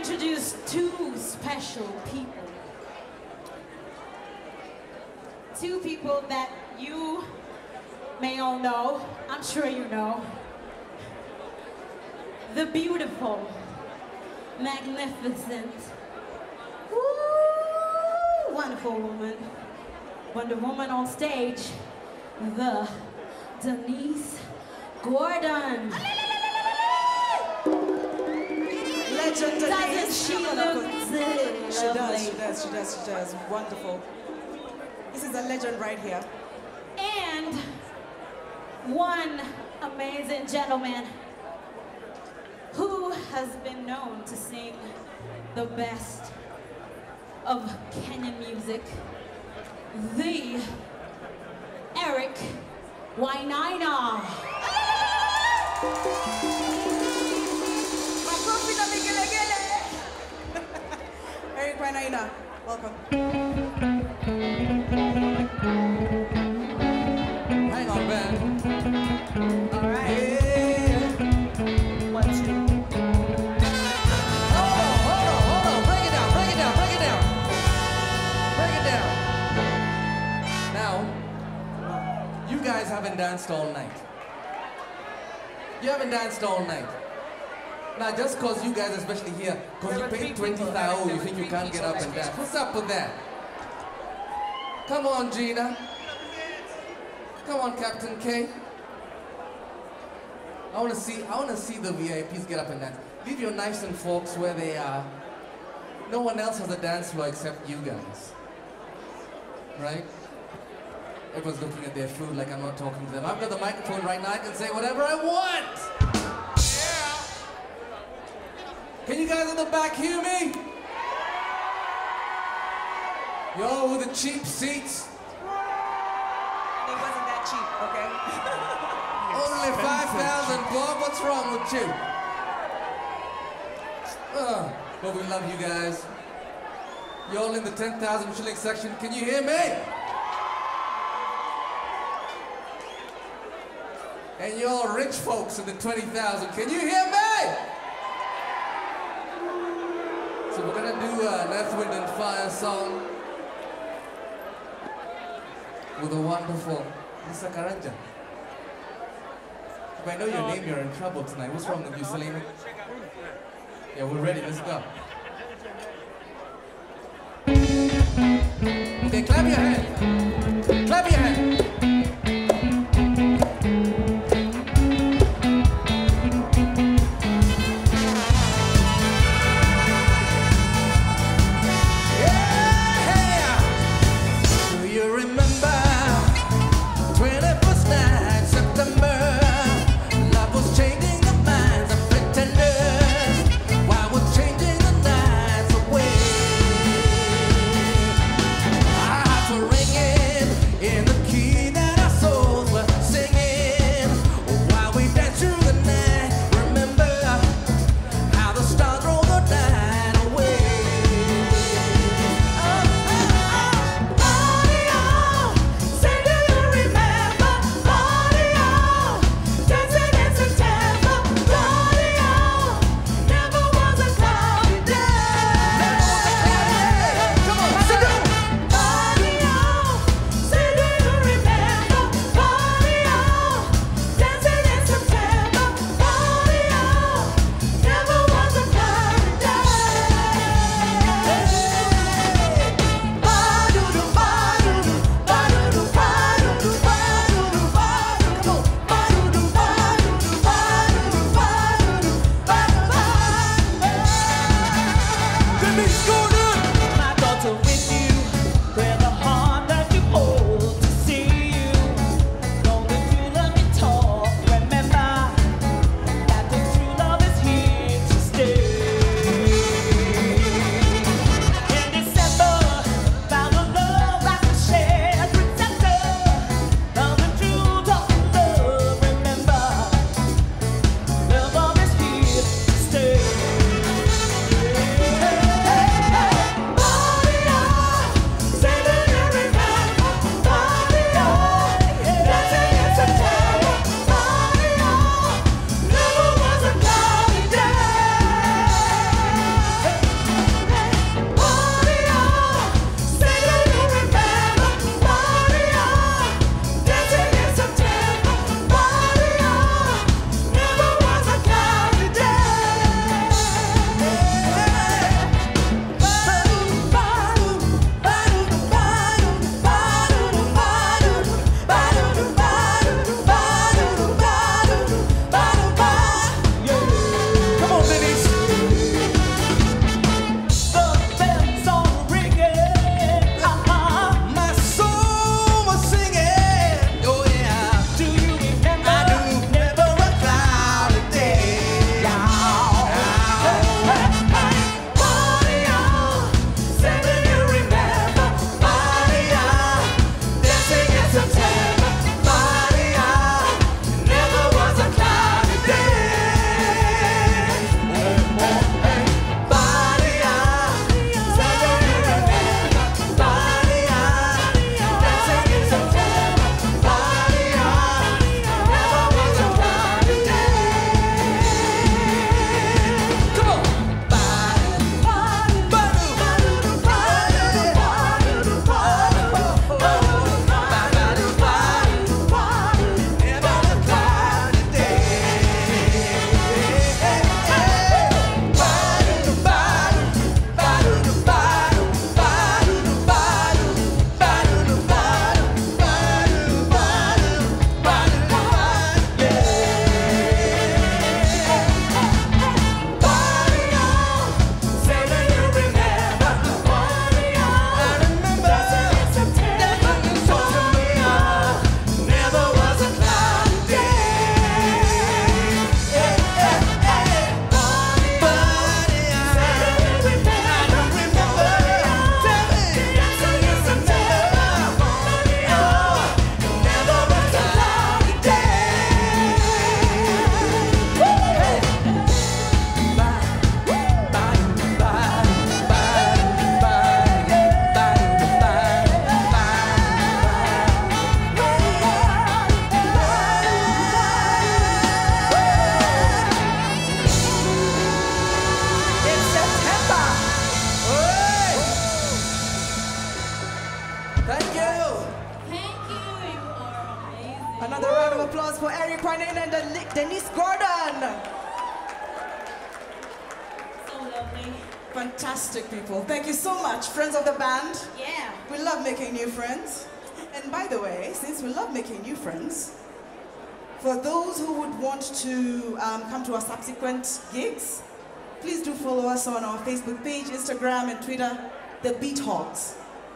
introduce two special people. Two people that you may all know. I'm sure you know. The beautiful, magnificent, woo, wonderful woman. Wonder Woman on stage, the Denise Gordon. Legend. She does, she does, she does, she does. Wonderful. This is a legend right here. And one amazing gentleman who has been known to sing the best of Kenyan music, the Eric Wainaina. Eric Wainaina, welcome. Hang on, man. All right. Yeah. One, two. Hold on, hold on, hold on. Break it down, break it down, break it down. Break it down. Now, you guys haven't danced all night. You haven't danced all night. Now, just because you guys, especially here, because you paid three 20,000, people. you think you can't get up and dance. What's up with that? Come on, Gina. Come on, Captain K. I want to see. I want to see the VIPs get up and dance. Leave your knives and forks where they are. No one else has a dance floor except you guys. Right? Everyone's looking at their food like I'm not talking to them. I've got the microphone right now. I can say whatever I want. Can you guys in the back hear me? Yo, with the cheap seats. It wasn't that cheap, okay? Only 5,000, Bob. What's wrong with you? Uh, but we love you guys. You're all in the 10,000 shilling section. Can you hear me? And you're rich folks in the 20,000. Can you hear me? So we're gonna do an Earth, Wind, and Fire song with a wonderful Lisa Karanja. If I know your name, you're in trouble tonight. What's wrong with you, Selena? Yeah, we're ready. Let's go. Okay, clap your hand. Another Woo! round of applause for Eric Wainaina and Denise Gordon. So lovely. Fantastic people. Thank you so much, friends of the band. Yeah. We love making new friends. And by the way, since we love making new friends, for those who would want to um, come to our subsequent gigs, please do follow us on our Facebook page, Instagram, and Twitter, The Beathogs.